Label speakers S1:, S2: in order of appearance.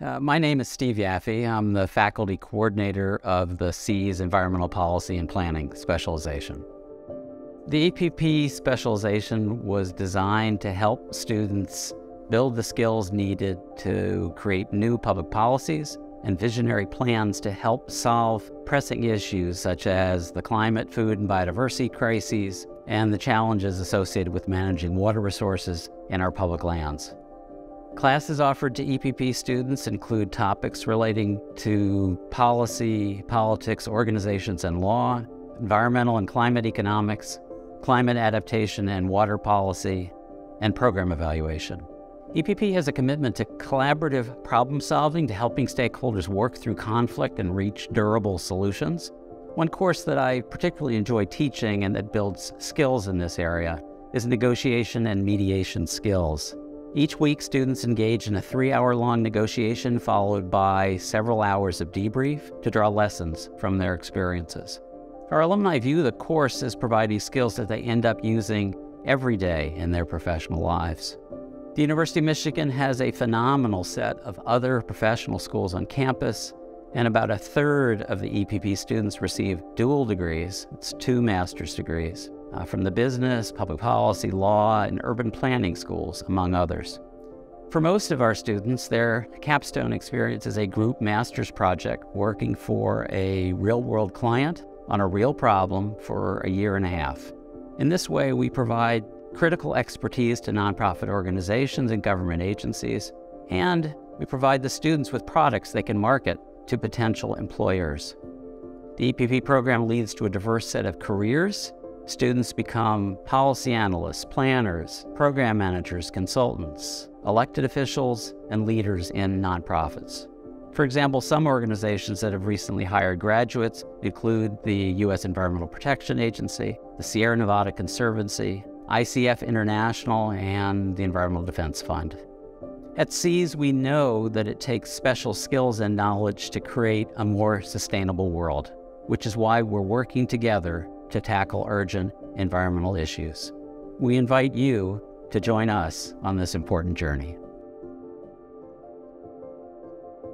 S1: Uh, my name is Steve Yaffe. I'm the faculty coordinator of the SEAS Environmental Policy and Planning specialization. The EPP specialization was designed to help students build the skills needed to create new public policies and visionary plans to help solve pressing issues such as the climate, food, and biodiversity crises and the challenges associated with managing water resources in our public lands. Classes offered to EPP students include topics relating to policy, politics, organizations, and law, environmental and climate economics, climate adaptation and water policy, and program evaluation. EPP has a commitment to collaborative problem solving to helping stakeholders work through conflict and reach durable solutions. One course that I particularly enjoy teaching and that builds skills in this area is negotiation and mediation skills. Each week, students engage in a three hour long negotiation followed by several hours of debrief to draw lessons from their experiences. Our alumni view the course as providing skills that they end up using every day in their professional lives. The University of Michigan has a phenomenal set of other professional schools on campus, and about a third of the EPP students receive dual degrees, it's two master's degrees uh, from the business, public policy, law, and urban planning schools, among others. For most of our students, their capstone experience is a group master's project working for a real world client on a real problem for a year and a half. In this way, we provide critical expertise to nonprofit organizations and government agencies, and we provide the students with products they can market to potential employers. The EPP program leads to a diverse set of careers Students become policy analysts, planners, program managers, consultants, elected officials, and leaders in nonprofits. For example, some organizations that have recently hired graduates include the U.S. Environmental Protection Agency, the Sierra Nevada Conservancy, ICF International, and the Environmental Defense Fund. At SEAS, we know that it takes special skills and knowledge to create a more sustainable world, which is why we're working together to tackle urgent environmental issues. We invite you to join us on this important journey.